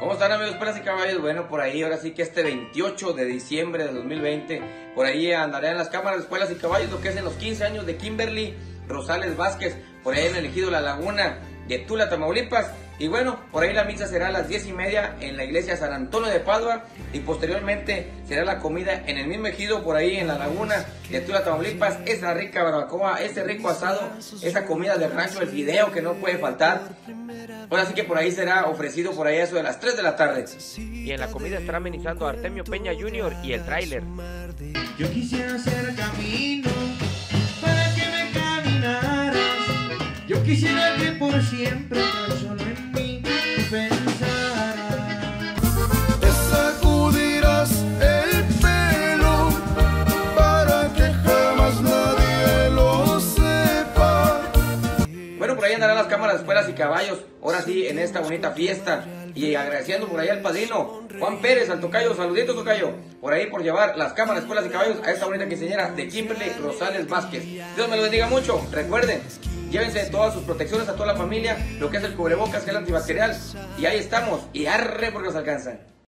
¿Cómo están amigos, pelas y caballos? Bueno, por ahí ahora sí que este 28 de diciembre de 2020, por ahí andaré en las cámaras de escuelas y caballos, lo que es en los 15 años de Kimberly Rosales Vázquez, por ahí han elegido la laguna de Tula, Tamaulipas. Y bueno, por ahí la misa será a las 10 y media en la iglesia San Antonio de Padua y posteriormente será la comida en el mismo ejido por ahí en la laguna de Tula, Tamaulipas. Esa rica barbacoa, ese rico asado, esa comida de rancho, el video que no puede faltar. Ahora sí que por ahí será ofrecido por ahí eso de las 3 de la tarde. Y en la comida estará amenizando Artemio Peña Jr. y el tráiler. Yo quisiera hacer camino quisiera que por siempre tan solo en mí pensaras. Te sacudirás el pelo para que jamás nadie lo sepa. Bueno, por ahí andarán las cámaras de escuelas y caballos, ahora sí, en esta bonita fiesta. Y agradeciendo por ahí al padrino, Juan Pérez, al tocayo, saludito tocayo, por ahí por llevar las cámaras escuelas y caballos a esta bonita quinceañera de Kimberly Rosales Vázquez. Dios me lo bendiga mucho, recuerden, llévense todas sus protecciones a toda la familia, lo que es el cubrebocas, que es el antibacterial, y ahí estamos, y arre porque nos alcanzan.